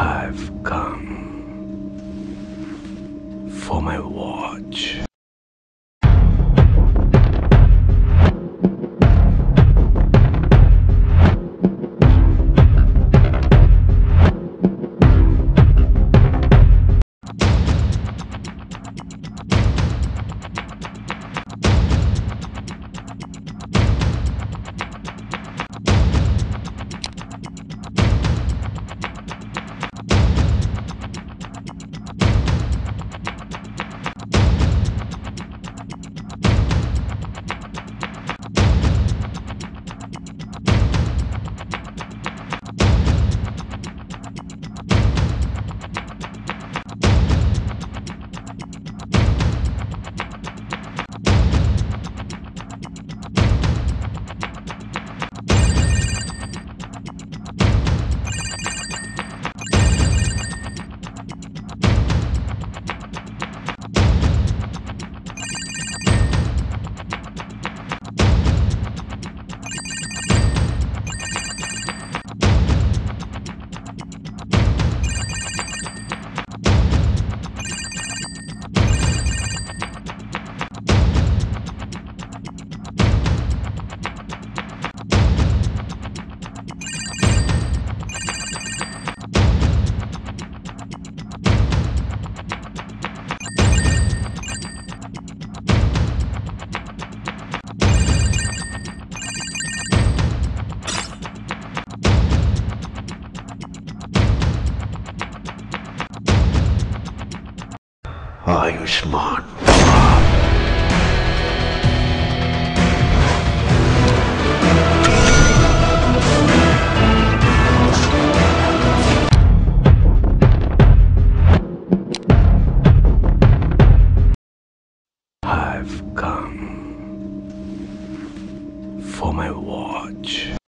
I've come for my watch. Ayushman. I've come for my watch.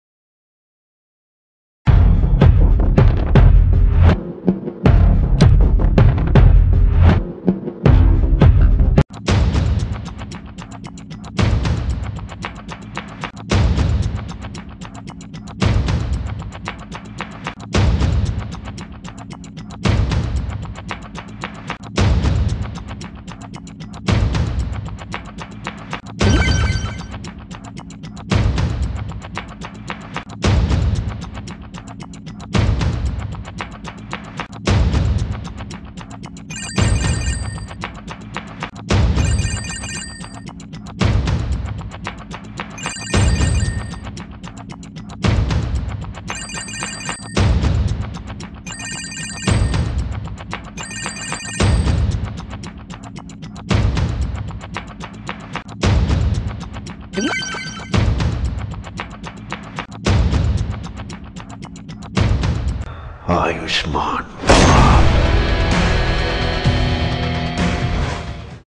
Ayushman.